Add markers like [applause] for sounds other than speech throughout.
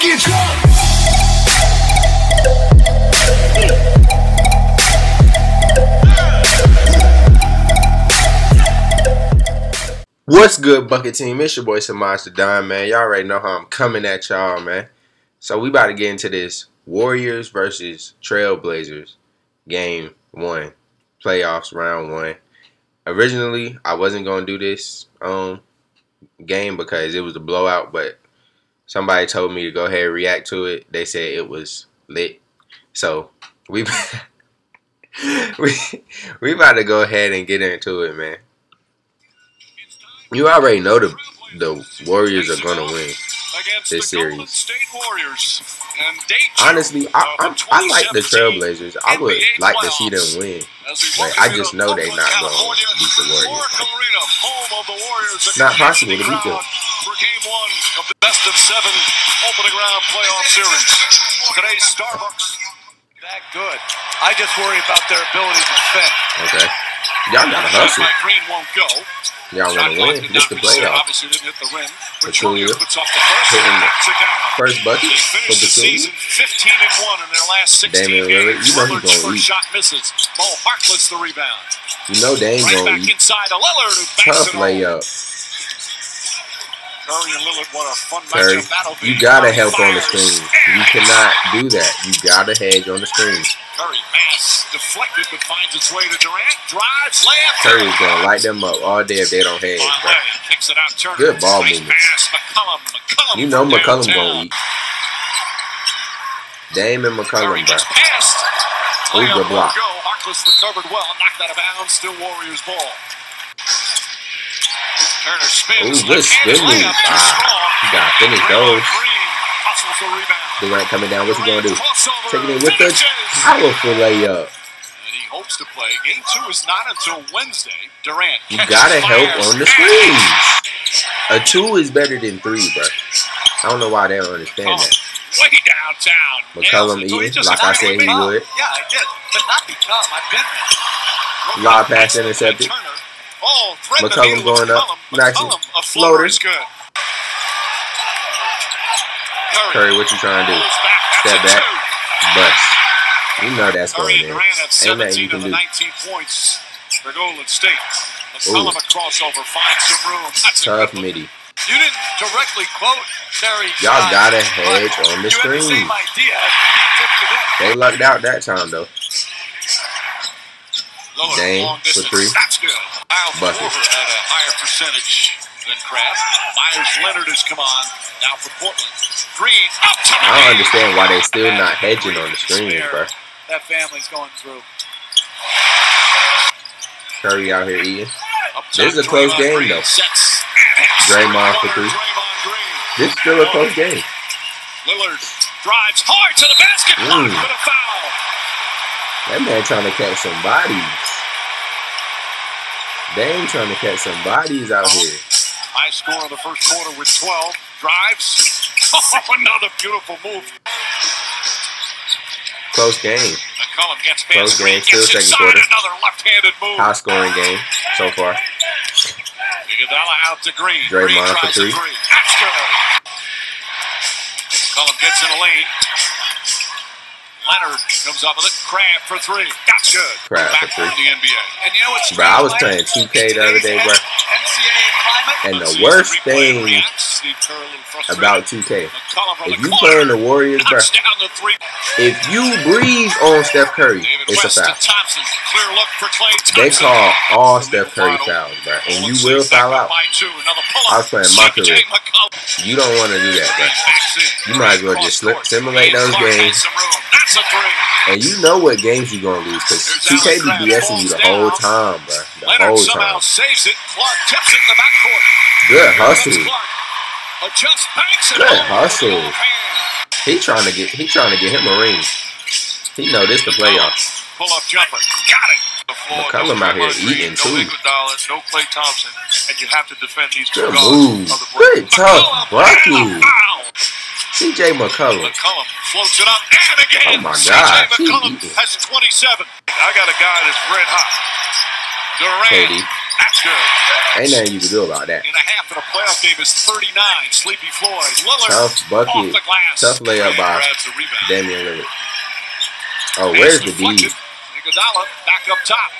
drunk. What's good, Bucket Team? It's your boy Semaj the Don, man. Y'all already know how I'm coming at y'all, man. So we about to get into this Warriors versus Trailblazers game one, playoffs round one. Originally, I wasn't gonna do this um game because it was a blowout, but somebody told me to go ahead and react to it. They said it was lit, so we [laughs] we we about to go ahead and get into it, man. You already know the the Warriors are gonna win this series. Honestly, I, I, I like the Trailblazers. I would like to see them win, but I just know they're not gonna beat the Warriors. Not possible to beat them. For game one of the best of seven opening round playoff series. Today's Starbucks. that good. I just worry about their ability to defend. Okay, y'all gotta hustle. By Green won't go. Y'all wanna win. This the playoff. Obviously didn't hit the rim. Pachulia Pachulia puts off the first. hitting the knocks it down. First bucket for season 15 and 1 in their last 16 Damian Lillard, you know he Lillard's gonna eat. shot misses. Mo Harkless the rebound. You know ain't Right gonna back eat. inside Lillard who Tough layup. Curry and Lillard, what a fun Curry, matchup that'll be. you gotta help on the screen. You cannot do that. You gotta hedge on the screen. Curry pass deflected but finds its way to Durant. Drives, layup. Curry's gonna light them up all day if they don't bro. Kicks it out. Turner. Good ball nice movement. McCollum. McCollum. You know McCollum downtown. gonna eat. Dame and McCollum, bro. Ooh, Layup block. Go. Harkless recovered well. Knocked out of bounds. Still Warriors ball. Turner spins. Ooh, good spin move. Ah, strong. you gotta finish those. Green muscles the rebound. Durant coming down. What's he gonna do? Durant Taking it with the powerful layup. And he hopes to play. Game two is not until Wednesday. Durant. You gotta help on the and screens. A two is better than three, bro. I don't know why they don't understand Oh, that. way downtown. McCollum Nails it. So he eating, like I said he would. Yeah, I did. But not become. I've been there. Lob pass intercepted. Oh, McCollum going up. McCollum. Nice. McCollum, a Floater. floater is good. Curry, what you trying to do? Step back. Bust. You know that's going in. Ain't nothing you 17 can do. 19 points for Golden State. McCollum a crossover finds some room. A Tough midi. You didn't directly quote Terry. Y'all gotta but hedge on the screen. same idea as the team tipped it in. They lucked out that time though. Lillard, Dame for three. That's good. Miles Bucket. Had a higher percentage Kraft. Meyers Leonard has come on now for Portland. Green up to I don't understand why they're still not hedging on the screen, bro. That family's going through. Curry out here eating. This is a close game, though. Sets and hits. Draymond for three. This is still a close game. Lillard drives hard to the basket. Mm. With a foul. That man trying to catch some bodies. They ain't trying to catch some bodies out here. High score in the first quarter with 12. Drives. [laughs] Oh, another beautiful move. Close game. McCollum gets Close game. Gets second quarter. Another left-handed move. High scoring game so far. Iguodala out to Green. Draymond for three. three. That's good. McCollum gets in the lane. Leonard comes up with it. Crabbe for three. That's good. Crabbe Back for three. the NBA. And you know what's Bro, I was playing Mike? 2K the other day, bro. And the worst thing reacts. Steve Kerr a little frustrated. about 2K, if you play in the Warriors, bro, Knocks down the three. if you breathe on Steph Curry, it's a foul. to Thompson. Clear look for Klay They call all Steph Curry fouls, bro, and you will foul out. By two. Another pull-up. I was playing my career. You don't want to do that, bro. You might as well just simulate those games. Some a three. And you know what games you're gonna lose because 2K be BSing you the whole time, bro. The Leonard whole somehow time. saves it. Clark tips it in the backcourt. Good hustle. Clark. Adjusts banks it Good hustle. He trying to get he trying to get him a ring. He know this the playoffs. Pull-up jumper. Got it. McCollum out here eating, no too. Iguodala, no Klay Thompson, and you have to defend these two Good guards move. of the break. Good tough McCollum CJ McCullum. McCollum floats it up and again. Oh my CJ gosh, he McCollum [laughs] has 27. I got a guy that's red hot. Durant. KD. That's good. Ain't nothing you can do about that. In a half in a playoff game is 39. Sleepy Floyd. Lillard Tough off bucket. the glass. Tough layup by Grabs the rebound. Damian Lillard. Oh, where's the D? Iguodala back up top.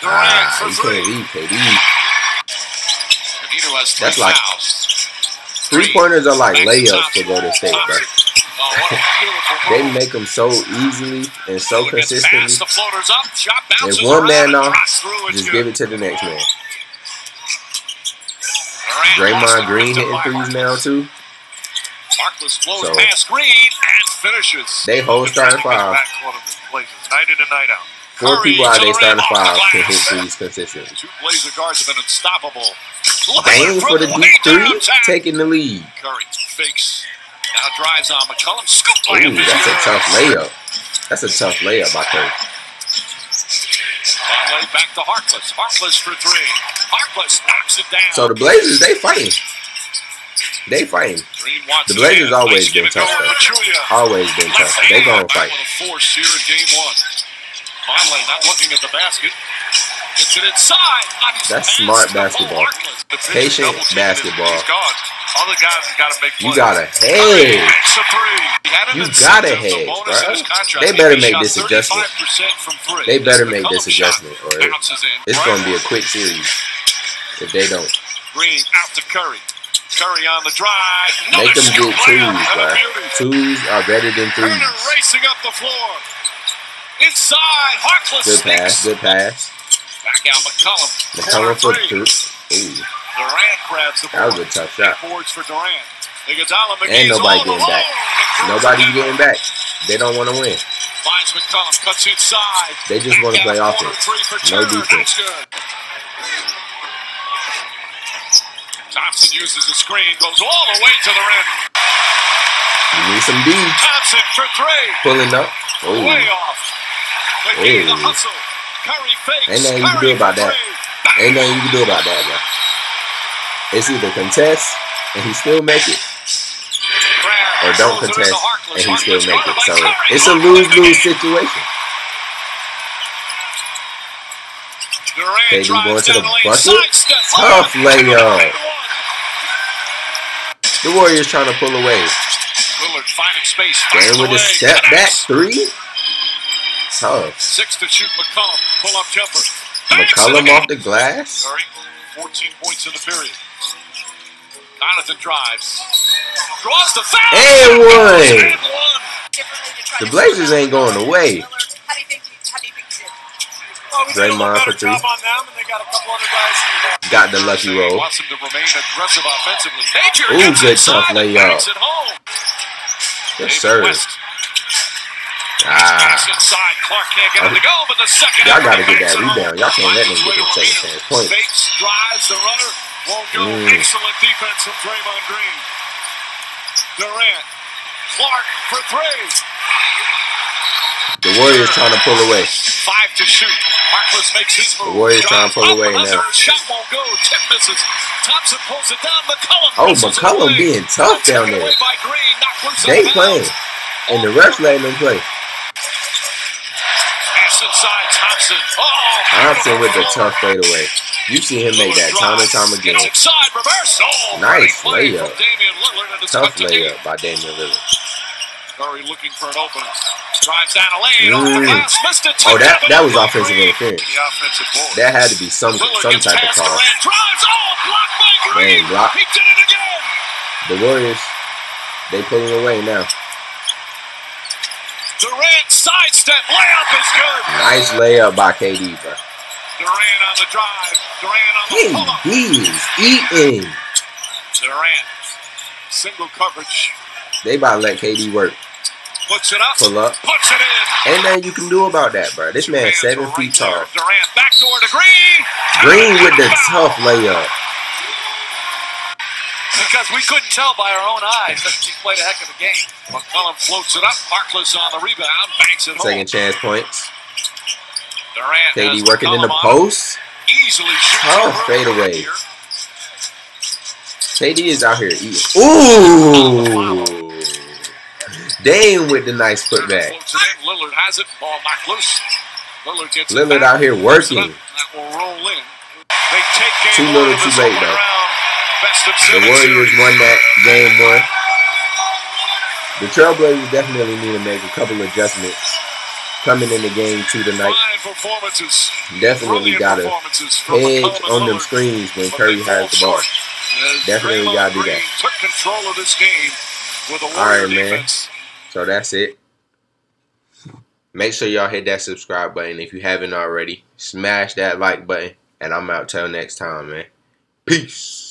Durant Ah, for three. leave KD. Aminu has three That's like- fouls. Three pointers are like layups for Golden State, bro. Thompson. What a beautiful They make them so easily and so consistently. past, the floater's up, shot bounces If one man off, drops through, it's Just give it to the next man. Draymond Green hitting threes now too. Harkless flows So- past Green and finishes. They whole starting five. Backcourt of the Blazers, night in and night out. Four Curry people out there starting rim, off the five can hit threes consistently. Two Blazer guards have been unstoppable. Lillard for the deep three, taking the lead. Curry fakes. Now drives on McCollum. Scoop Ooh, that's a tough layup. That's a tough layup by Curry. Conley back to Harkless. Harkless for three. Harkless knocks it down. So the Blazers, they fighting. They fighting. The Blazers always been tough, though. Always been tough. They gonna fight. Force here in game one. Conley not looking at the basket. Inside. That's smart basketball. The Patient basketball. Gone. Other guys have got to make You Curry a three. He had an You gotta the hedge, bonus in his bruh. contract. They better make this adjustment. 35% from three. They better make this adjustment, or it- bounces in. it's gonna be a quick series if they don't. Green out to Curry. Curry on the drive. Make them get twos, a bro. Twos are better than threes. racing up the floor. Inside, Harkless Good pass, good pass. Back out McCullum. McCollum for Corner the three. three. Ooh, Durant grabs the that was a tough shot. Boards for Durant. Iguodala Ain't nobody getting back. and it getting back. They don't want to win. Finds McCollum, cuts inside. They just want to play offense. No defense. Thompson uses the screen, goes all the way to the rim. You need some D. Thompson for three. Pulling up. Way Ooh, off. McGee the Hey. hustle. Curry fakes. Ain't nothing you can do about that. ain't nothing you can do about that, bro. It's either contest and he still make it, or don't throws it into contest and he still make it. So it's a lose-lose situation. KD going to the bucket. Tough layup. The Warriors trying to pull away. Lillard finding space. Game with a step back three. Tough. Six to shoot McCollum. Pull up jumper. Banks it McCollum again. off the glass. Curry, 14 points in the period. Jonathan drives. Draws the foul. And one. The Blazers ain't going away. How do you think? How do you think he did? Well, we did a little Draymond for three. job on them, and they got a couple other guys who, uh, Got the lucky roll. Wants him to remain aggressive offensively. Major Ooh, good tough layup. banks it home. Yes, sir. Ah, inside. Clark can't get him to go, but the second Y'all gotta get that rebound. Y'all can't let them get to second chance points. Fakes, drives, the runner won't go. Mm. Excellent defense from Draymond Green. Durant. Clark for three. the Warriors trying to pull away. Five to shoot. Harkless makes his move. The Warriors trying to pull away now. Shot won't go. Tip misses. Thompson pulls it down. McCollum. Oh, McCollum being tough down there. away by Green. Knocked loose They playing, and the refs letting them play. Inside Thompson. Oh, Thompson with the tough fadeaway. You see him make that time and time again. Outside, reverse. Oh, Nice layup. from Damian Lillard, and it's Tough layup by Damian Lillard. Curry looking for an opening. Drives down a lane. Off the Mm. glass. Oh, that that was offensive interference. the offensive board. That had to be some some type of call. Drives. Oh, Green. Man, block. He did it again. The Warriors, they pulling away now. Durant sidestep layup is good. Nice layup by KD, bro. Durant on the drive. Durant on the pull up. Is eating. Durant. Single coverage. They about to let KD work. Puts it up. Pull up. Puts it in. Ain't nothing you can do about that, bro. This man seven feet tall. Durant backdoor to Green. Green with the tough layup. Because we couldn't tell by our own eyes that she played a heck of a game. McCollum floats it up. Harkless on the rebound. Banks it home. Second chance points. Durant KD working in the post. Easily shoots oh, the fadeaway. KD is out here eating. Ooh. Dame with the nice putback. Lillard has it. Ball back loose. Lillard gets Lillard out here Puts it up. working. That will roll in. They take game Too little, too late, though. Round. Best of The Warriors won that game one. The Trailblazers definitely need to make a couple adjustments coming in the game two tonight. Definitely from Hedge McCollum on them screens when Curry has the ball. Definitely gotta do that. Took control of this game with All right, man. So that's it. Make sure y'all hit that subscribe button if you haven't already. Smash that like button. And I'm out till next time, man. Peace.